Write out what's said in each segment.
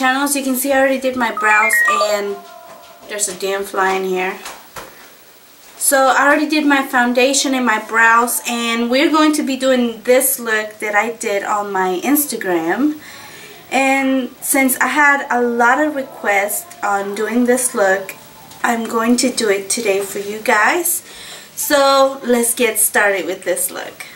channel. As you can see I already did my brows and there's a damn fly in here. So I already did my foundation and my brows and we're going to be doing this look that I did on my Instagram. And since I had a lot of requests on doing this look, I'm going to do it today for you guys. So let's get started with this look.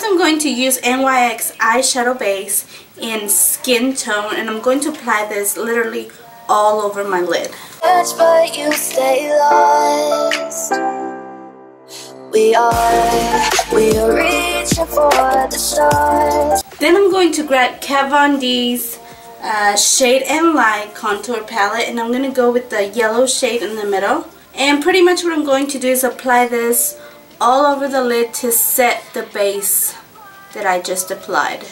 First I'm going to use NYX eyeshadow base in skin tone and I'm going to apply this literally all over my lid. But you stay lost. We are, we are reaching for the stars. Then I'm going to grab Kat Von D's uh, Shade and Light contour palette and I'm going to go with the yellow shade in the middle. And pretty much what I'm going to do is apply this all over the lid to set the base that I just applied.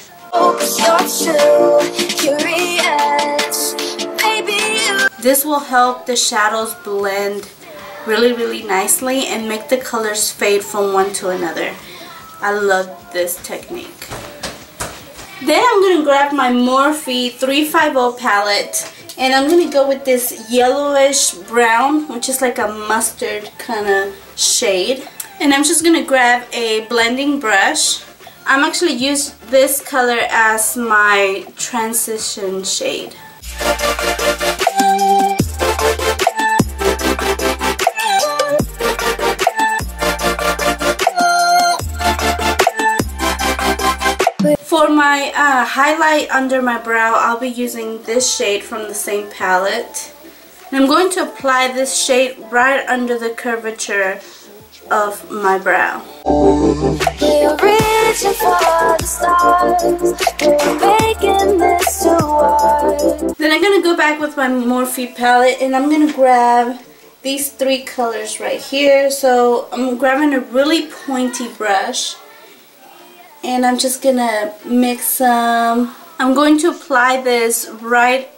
This will help the shadows blend really really nicely and make the colors fade from one to another. I love this technique. Then I'm going to grab my Morphe 350 palette and I'm going to go with this yellowish brown which is like a mustard kind of shade. And I'm just going to grab a blending brush. I'm actually use this color as my transition shade. For my uh, highlight under my brow, I'll be using this shade from the same palette. And I'm going to apply this shade right under the curvature of my brow. Then I'm going to go back with my Morphe palette and I'm going to grab these three colors right here. So I'm grabbing a really pointy brush and I'm just going to mix some. I'm going to apply this right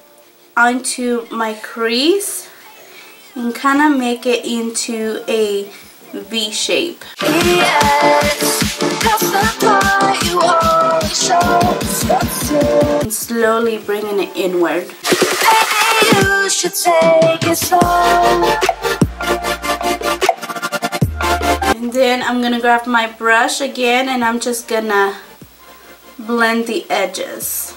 onto my crease and kind of make it into a V shape. And slowly bringing it inward. And then I'm gonna grab my brush again and I'm just gonna blend the edges.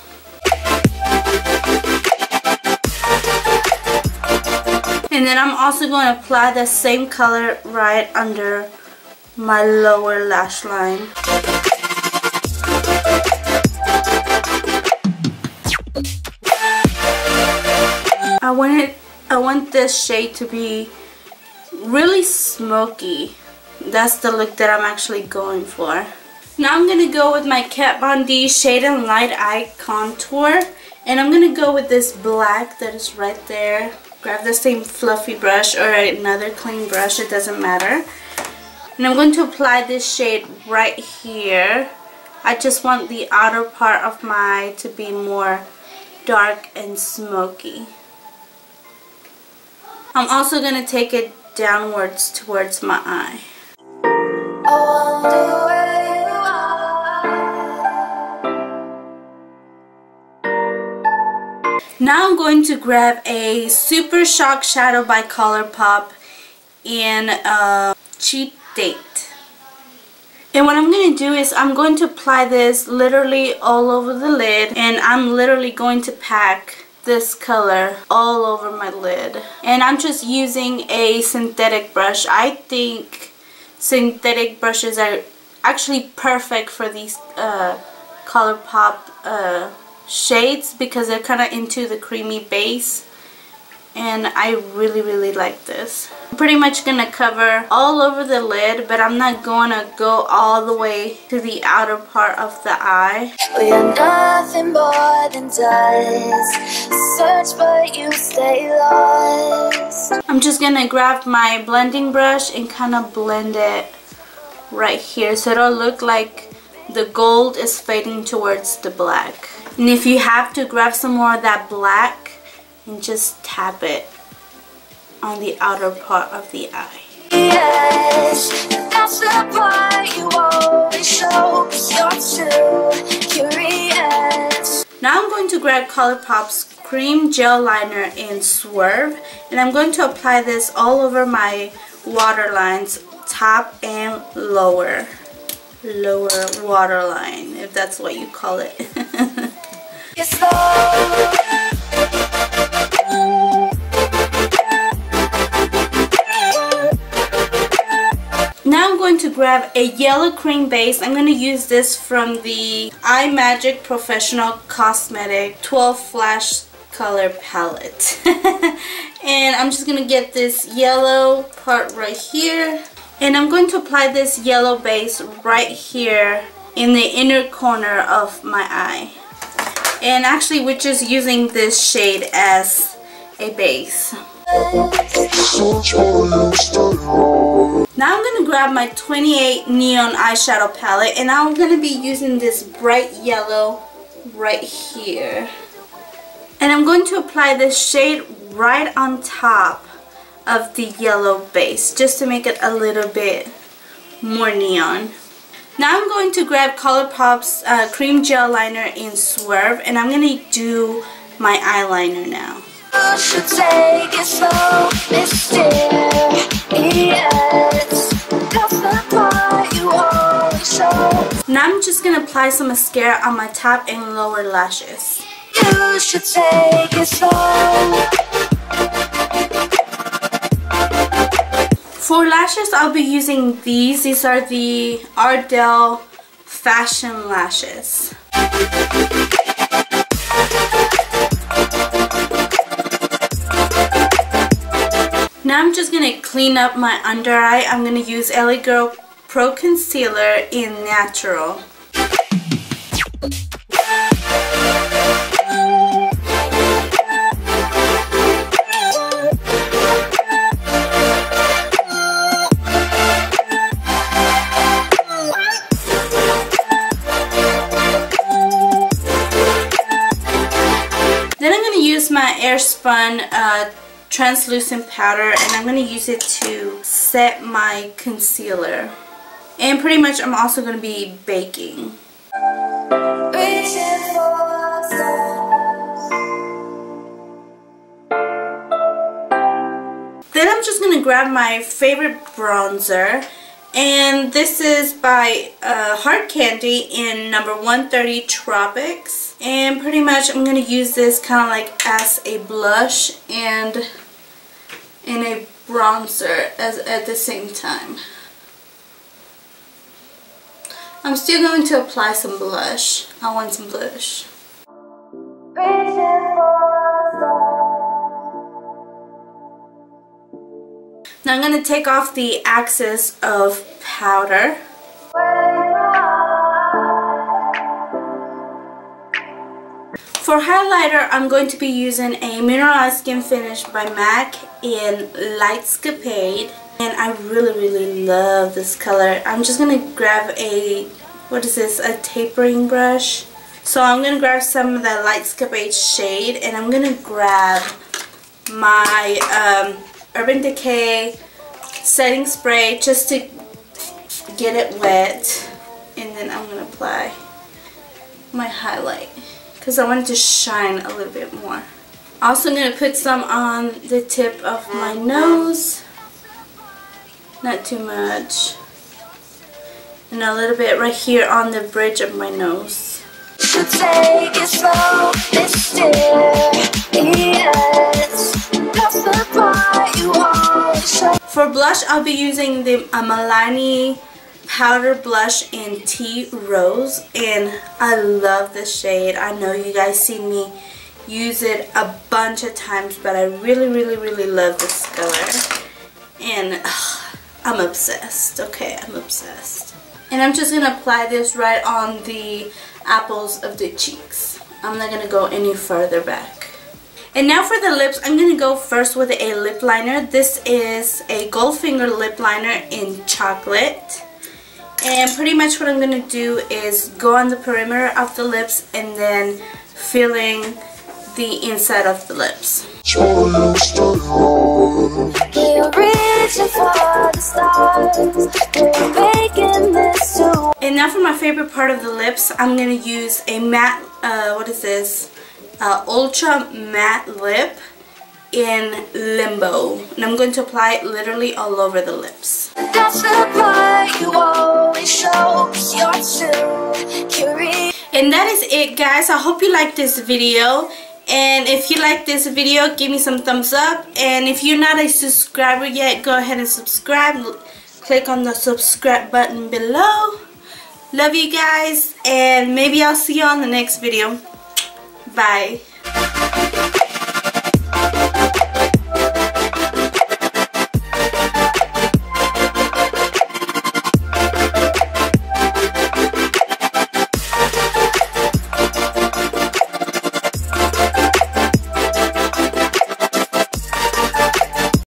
And then I'm also going to apply the same color right under my lower lash line. I want it I want this shade to be really smoky. That's the look that I'm actually going for. Now I'm going to go with my Kat Von D Shade and Light Eye Contour. And I'm going to go with this black that is right there grab the same fluffy brush or another clean brush, it doesn't matter. And I'm going to apply this shade right here. I just want the outer part of my to be more dark and smoky. I'm also going to take it downwards towards my eye. Now I'm going to grab a Super Shock Shadow by Colourpop in a Cheap Date. And what I'm going to do is I'm going to apply this literally all over the lid and I'm literally going to pack this color all over my lid. And I'm just using a synthetic brush. I think synthetic brushes are actually perfect for these uh, Colourpop uh, shades because they're kind of into the creamy base and I really really like this. I'm pretty much going to cover all over the lid but I'm not going to go all the way to the outer part of the eye. We are nothing more than dust Search but you stay lost I'm just going to grab my blending brush and kind of blend it right here so it'll look like the gold is fading towards the black. And if you have to grab some more of that black and just tap it on the outer part of the eye. Yes, that's the part you always show. You're too curious. grab ColourPop's Cream Gel Liner in Swerve. And I'm going to apply this all over my waterlines, top and lower. Lower waterline, if that's what you call it. Now I'm going to grab a yellow cream base. I'm going to use this from the iMagic Professional Cosmetic 12 Flash Color Palette. and I'm just going to get this yellow part right here. And I'm going to apply this yellow base right here in the inner corner of my eye. And actually we're just using this shade as a base. Now I'm going to grab my 28 Neon Eyeshadow Palette and I'm going to be using this bright yellow right here. And I'm going to apply this shade right on top of the yellow base just to make it a little bit more neon. Now I'm going to grab ColourPop's uh, Cream Gel Liner in Swerve and I'm going to do my eyeliner now. Now I'm just going to apply some mascara on my top and lower lashes. For lashes, I'll be using these. These are the Ardell Fashion Lashes. Now I'm just going to clean up my under eye. I'm going to use LA Girl Pro Concealer in Natural. Airspun uh, translucent powder and I'm going to use it to set my concealer. And pretty much I'm also going to be baking. Then I'm just going to grab my favorite bronzer and this is by uh, Hard Candy in number 130 Tropics and pretty much I'm going to use this kind of like as a blush and in a bronzer as at the same time. I'm still going to apply some blush. I want some blush. Now I'm going to take off the excess of powder. For highlighter, I'm going to be using a Mineralized Skin Finish by MAC in light Lightscapade. And I really, really love this color. I'm just going to grab a, what is this, a tapering brush. So I'm going to grab some of that Lightscapade shade and I'm going to grab my um, Urban Decay setting spray just to get it wet. And then I'm going to apply my highlight because I want it to shine a little bit more. Also going to put some on the tip of my nose. Not too much. And a little bit right here on the bridge of my nose. For blush, I'll be using the um, Milani powder blush in Tea Rose and I love this shade. I know you guys see me use it a bunch of times but I really really really love this color and ugh, I'm obsessed. Okay, I'm obsessed. And I'm just going to apply this right on the apples of the cheeks. I'm not going to go any further back. And now for the lips, I'm going to go first with a lip liner. This is a Goldfinger lip liner in chocolate. And pretty much what I'm going to do is go on the perimeter of the lips and then filling the inside of the lips. And now for my favorite part of the lips, I'm going to use a matte, uh, what is this? Uh, Ultra Matte Lip in Limbo. And I'm going to apply it literally all over the lips. That's the part you always show, and that is it guys. I hope you liked this video. And if you like this video, give me some thumbs up. And if you're not a subscriber yet, go ahead and subscribe. Click on the subscribe button below. Love you guys. And maybe I'll see you on the next video. Bye.